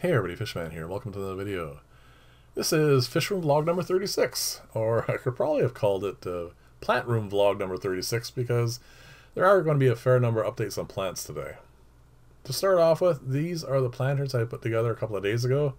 Hey everybody, Fishman here. Welcome to the video. This is Fish Room Vlog number 36, or I could probably have called it uh, Plant Room Vlog number 36 because there are going to be a fair number of updates on plants today. To start off with, these are the planters I put together a couple of days ago.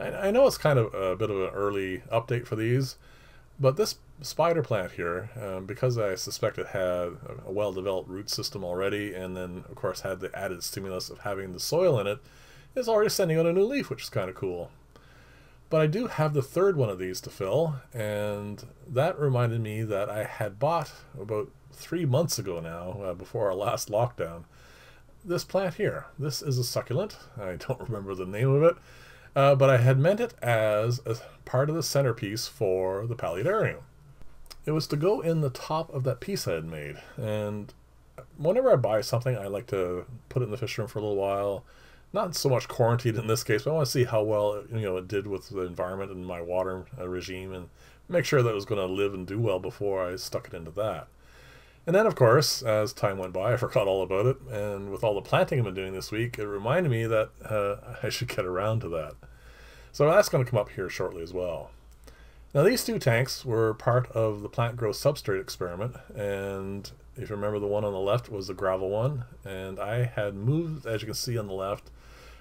I, I know it's kind of a bit of an early update for these, but this spider plant here, um, because I suspect it had a well-developed root system already, and then of course had the added stimulus of having the soil in it, is already sending out a new leaf, which is kind of cool. But I do have the third one of these to fill, and that reminded me that I had bought about three months ago now, uh, before our last lockdown, this plant here. This is a succulent. I don't remember the name of it, uh, but I had meant it as a part of the centerpiece for the paludarium. It was to go in the top of that piece I had made, and whenever I buy something, I like to put it in the fish room for a little while, not so much quarantined in this case, but I want to see how well you know it did with the environment and my water uh, regime, and make sure that it was going to live and do well before I stuck it into that. And then, of course, as time went by, I forgot all about it, and with all the planting I've been doing this week, it reminded me that uh, I should get around to that. So that's going to come up here shortly as well. Now these two tanks were part of the plant growth substrate experiment, and if you remember the one on the left was the gravel one, and I had moved, as you can see on the left,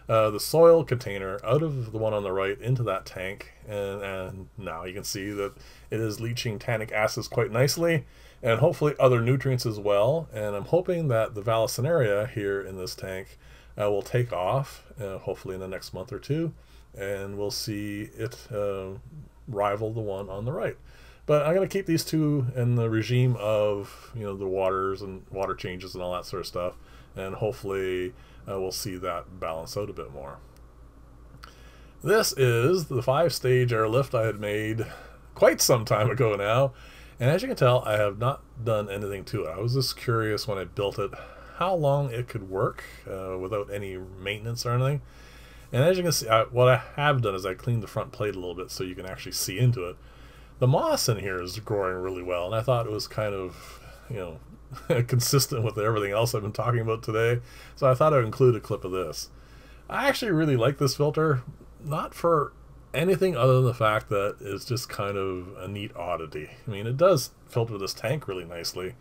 uh, the soil container out of the one on the right into that tank and, and now you can see that it is leaching tannic acids quite nicely and hopefully other nutrients as well. And I'm hoping that the Vallisneria here in this tank uh, will take off uh, hopefully in the next month or two and we'll see it uh, rival the one on the right but I'm going to keep these two in the regime of you know the waters and water changes and all that sort of stuff and hopefully uh, we'll see that balance out a bit more. This is the five-stage airlift I had made quite some time ago now, and as you can tell, I have not done anything to it. I was just curious when I built it how long it could work uh, without any maintenance or anything. And as you can see, I, what I have done is I cleaned the front plate a little bit so you can actually see into it. The moss in here is growing really well, and I thought it was kind of, you know, consistent with everything else I've been talking about today, so I thought I'd include a clip of this. I actually really like this filter, not for anything other than the fact that it's just kind of a neat oddity. I mean, it does filter this tank really nicely,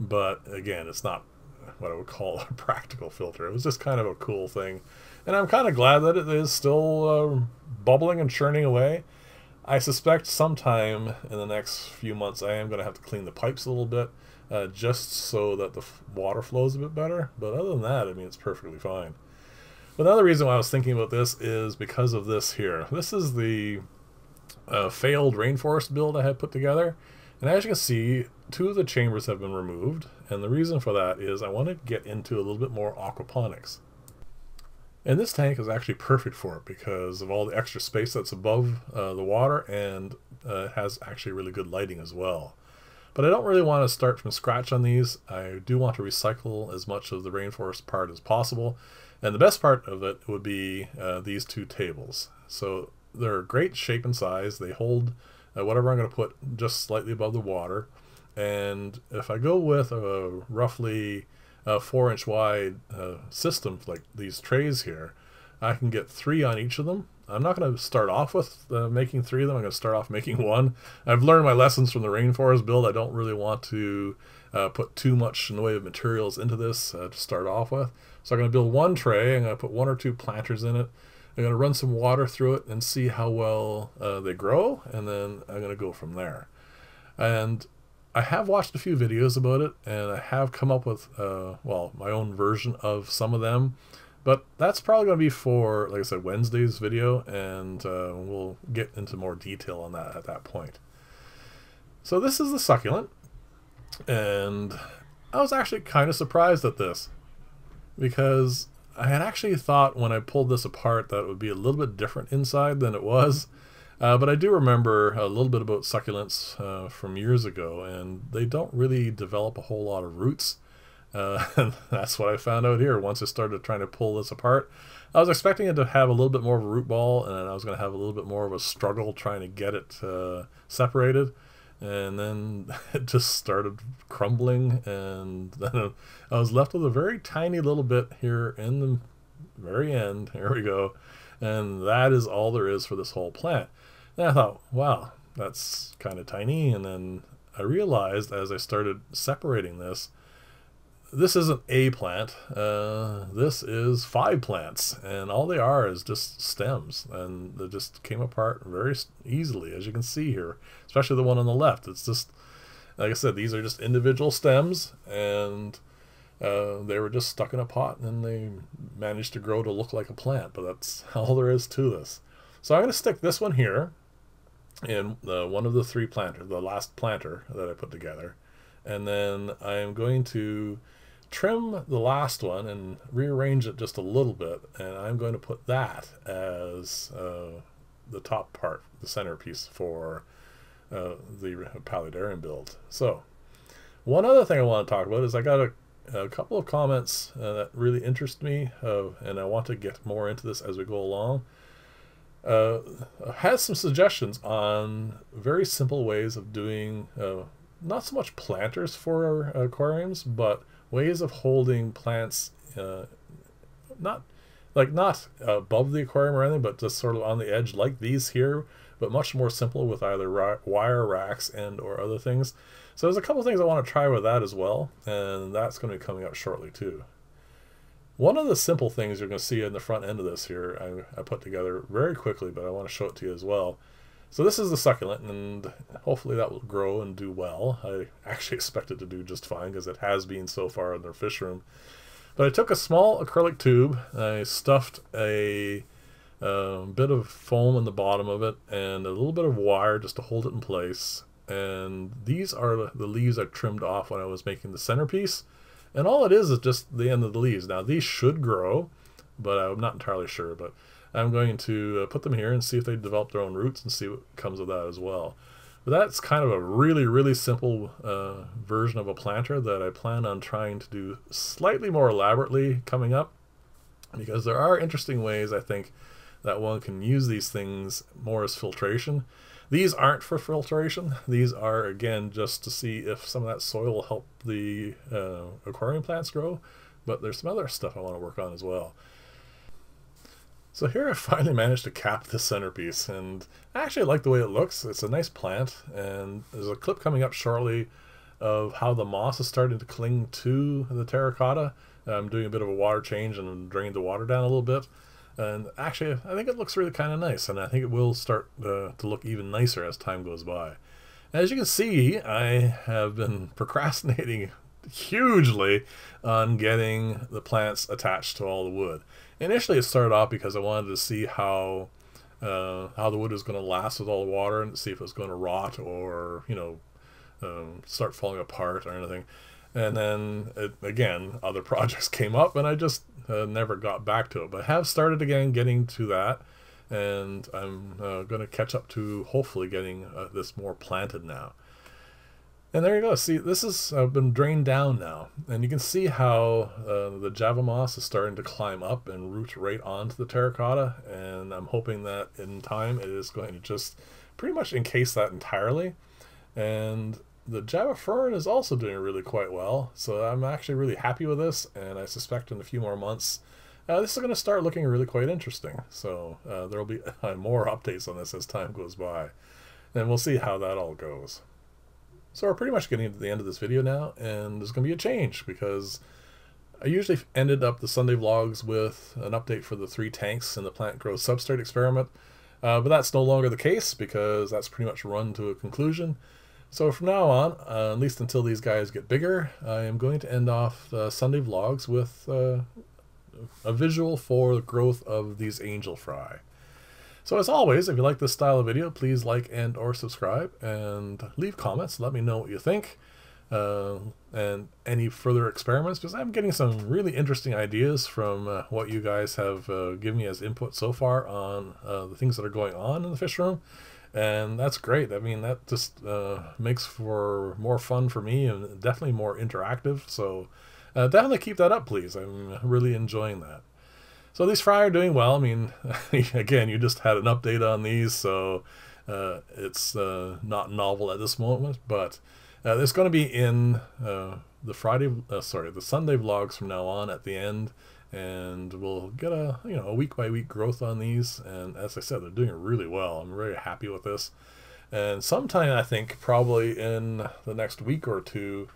but again, it's not what I would call a practical filter. It was just kind of a cool thing. And I'm kind of glad that it is still uh, bubbling and churning away. I suspect sometime in the next few months I am going to have to clean the pipes a little bit uh, just so that the water flows a bit better. But other than that, I mean, it's perfectly fine. But another reason why I was thinking about this is because of this here. This is the uh, failed rainforest build I had put together. And as you can see, two of the chambers have been removed. And the reason for that is I want to get into a little bit more aquaponics. And this tank is actually perfect for it because of all the extra space that's above uh, the water and uh, has actually really good lighting as well. But I don't really want to start from scratch on these. I do want to recycle as much of the rainforest part as possible. And the best part of it would be uh, these two tables. So they're great shape and size. They hold uh, whatever I'm going to put just slightly above the water. And if I go with a roughly uh, four inch wide uh, system like these trays here, I can get three on each of them I'm not going to start off with uh, making three of them. I'm going to start off making one. I've learned my lessons from the rainforest build. I don't really want to uh, put too much in the way of materials into this uh, to start off with. So I'm going to build one tray. I'm going to put one or two planters in it. I'm going to run some water through it and see how well uh, they grow. And then I'm going to go from there. And I have watched a few videos about it and I have come up with, uh, well, my own version of some of them. But that's probably going to be for, like I said, Wednesday's video, and uh, we'll get into more detail on that at that point. So this is the succulent, and I was actually kind of surprised at this, because I had actually thought when I pulled this apart that it would be a little bit different inside than it was. Uh, but I do remember a little bit about succulents uh, from years ago, and they don't really develop a whole lot of roots. Uh, that's what I found out here once I started trying to pull this apart. I was expecting it to have a little bit more of a root ball and I was going to have a little bit more of a struggle trying to get it uh, separated. And then it just started crumbling and then I was left with a very tiny little bit here in the very end. Here we go. And that is all there is for this whole plant. And I thought, wow, that's kind of tiny. And then I realized as I started separating this, this isn't a plant. Uh, this is five plants, and all they are is just stems, and they just came apart very easily, as you can see here, especially the one on the left. It's just, like I said, these are just individual stems, and uh, they were just stuck in a pot, and they managed to grow to look like a plant, but that's all there is to this. So I'm going to stick this one here in the, one of the three planters, the last planter that I put together, and then I am going to trim the last one and rearrange it just a little bit and I'm going to put that as uh, the top part, the centerpiece for uh, the paludarium build. So one other thing I want to talk about is I got a, a couple of comments uh, that really interest me uh, and I want to get more into this as we go along. Uh, has some suggestions on very simple ways of doing uh, not so much planters for aquariums, but ways of holding plants uh, not like not above the aquarium or anything, but just sort of on the edge like these here, but much more simple with either wire racks and or other things. So there's a couple things I want to try with that as well, and that's going to be coming up shortly too. One of the simple things you're going to see in the front end of this here, I, I put together very quickly, but I want to show it to you as well. So this is the succulent, and hopefully that will grow and do well. I actually expect it to do just fine because it has been so far in their fish room. But I took a small acrylic tube, I stuffed a um, bit of foam in the bottom of it, and a little bit of wire just to hold it in place. And these are the leaves I trimmed off when I was making the centerpiece. And all it is is just the end of the leaves. Now these should grow, but I'm not entirely sure. But I'm going to uh, put them here and see if they develop their own roots and see what comes of that as well. But that's kind of a really, really simple uh, version of a planter that I plan on trying to do slightly more elaborately coming up because there are interesting ways I think that one can use these things more as filtration. These aren't for filtration. These are, again, just to see if some of that soil will help the uh, aquarium plants grow. But there's some other stuff I want to work on as well. So here I finally managed to cap the centerpiece, and I actually like the way it looks. It's a nice plant, and there's a clip coming up shortly of how the moss is starting to cling to the terracotta. I'm doing a bit of a water change and drained the water down a little bit. And actually, I think it looks really kind of nice, and I think it will start uh, to look even nicer as time goes by. As you can see, I have been procrastinating hugely on getting the plants attached to all the wood. Initially, it started off because I wanted to see how uh, how the wood was going to last with all the water and see if it was going to rot or you know um, start falling apart or anything. And then it, again, other projects came up, and I just uh, never got back to it. But have started again getting to that, and I'm uh, going to catch up to hopefully getting uh, this more planted now. And there you go. See, this has been drained down now. And you can see how uh, the Java moss is starting to climb up and root right onto the terracotta. And I'm hoping that in time it is going to just pretty much encase that entirely. And the Java fern is also doing really quite well. So I'm actually really happy with this. And I suspect in a few more months, uh, this is going to start looking really quite interesting. So uh, there will be more updates on this as time goes by. And we'll see how that all goes. So we're pretty much getting to the end of this video now, and there's going to be a change because I usually ended up the Sunday vlogs with an update for the three tanks in the plant growth substrate experiment, uh, but that's no longer the case because that's pretty much run to a conclusion. So from now on, uh, at least until these guys get bigger, I am going to end off the Sunday vlogs with uh, a visual for the growth of these angel fry. So as always, if you like this style of video, please like and or subscribe and leave comments. Let me know what you think uh, and any further experiments because I'm getting some really interesting ideas from uh, what you guys have uh, given me as input so far on uh, the things that are going on in the fish room. And that's great. I mean, that just uh, makes for more fun for me and definitely more interactive. So uh, definitely keep that up, please. I'm really enjoying that. So these fry are doing well. I mean, again, you just had an update on these, so uh, it's uh, not novel at this moment, but uh, it's going to be in uh, the Friday, sorry, the Sunday vlogs from now on at the end, and we'll get a you know a week by week growth on these. And as I said, they're doing really well. I'm very happy with this. And sometime I think probably in the next week or two,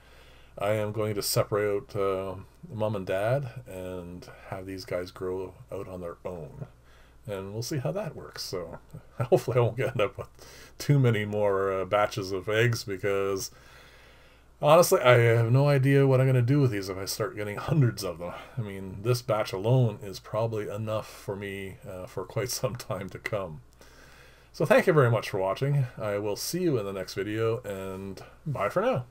I am going to separate uh, mom and dad and have these guys grow out on their own. And we'll see how that works. So hopefully I won't end up with too many more uh, batches of eggs because honestly I have no idea what I'm going to do with these if I start getting hundreds of them. I mean this batch alone is probably enough for me uh, for quite some time to come. So thank you very much for watching. I will see you in the next video and bye for now.